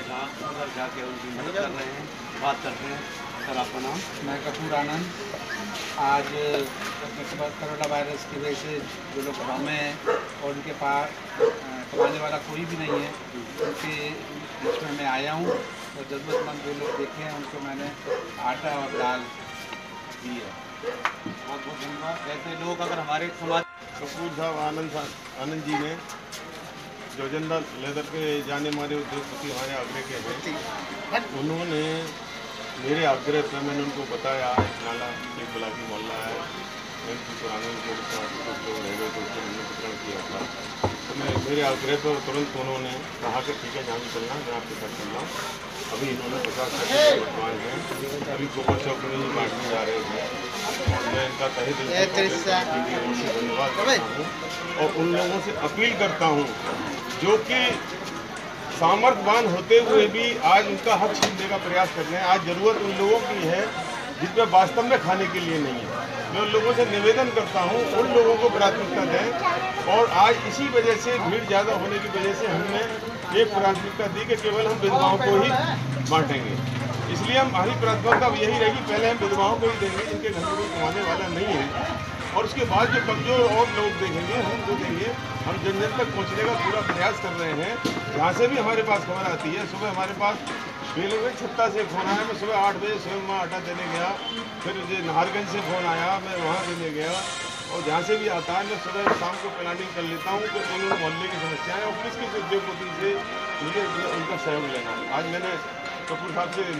उधर जाके उनकी मदद कर रहे हैं बात करते हैं। सर आपका नाम? मैं कपूर आनंद। आज करोना वायरस की वजह से जो लोग घरों में हैं और उनके पास कमाने वाला कोई भी नहीं है उनके बीच में मैं आया हूँ और ज़रूरतमंद जो लोग देखे हैं उनको मैंने आटा और दाल दी है। बहुत बहुत धन्यवाद। ऐसे लोग अगर हमारे समाज कपूर साहब आनंद साहब आनंद जी ने जोजंदा लेदर के जाने माने उद्योगपति हमारे आगरे के हैं उन्होंने मेरे आग्रह पर मैंने उनको बताया, एक नाला, एक गुलाबी मोहल्ला है उनकी पुराने लोग रह तो उसको मैंने वितरण किया था। तो मैं मेरे आग्रह पर तुरंत उन्होंने कहा कि ठीक है जहाँ भी चलना, मैं आपके साथ चल रहा हूँ अभी इन्होंने पचास वर्तमान है। अभी गोबर चौक में ही बांटने जा रहे मैं इनका तहे दिल धन्यवाद और उन लोगों से अपील करता हूँ जो कि सामर्थ्यवान होते हुए भी आज उनका हक छीनने का प्रयास कर रहे हैं। आज ज़रूरत उन लोगों की है जिसमें वास्तव में खाने के लिए नहीं है। मैं उन लोगों से निवेदन करता हूँ उन लोगों को प्राथमिकता दें और आज इसी वजह से भीड़ ज़्यादा होने की वजह से हमने ये प्राथमिकता दी कि केवल हम विधवाओं को ही बांटेंगे। इसलिए हम हमारी प्राथमिकता यही रहेगी पहले हम विधवाओं को ही देंगे, जिनके घर में कोई कमाने वाला नहीं है। और उसके बाद जो कमज़ोर और लोग देखेंगे, हम उनको देंगे, हम जन जन तक पहुँचने का पूरा प्रयास कर रहे हैं। जहाँ से भी हमारे पास खबर आती है, सुबह हमारे पास बेले में छत्ता से फ़ोन आया, मैं सुबह आठ बजे स्वयं वहाँ आटा देने गया, फिर मुझे नाहरगंज से फ़ोन आया, मैं वहाँ देने गया। और जहाँ से भी आता है, मैं सुबह शाम को प्लानिंग कर लेता हूँ कि उन मोहल्ले की समस्याएँ और किस किस उद्योगपति से मुझे उनका सहयोग लेना। आज मैंने कपूर साहब से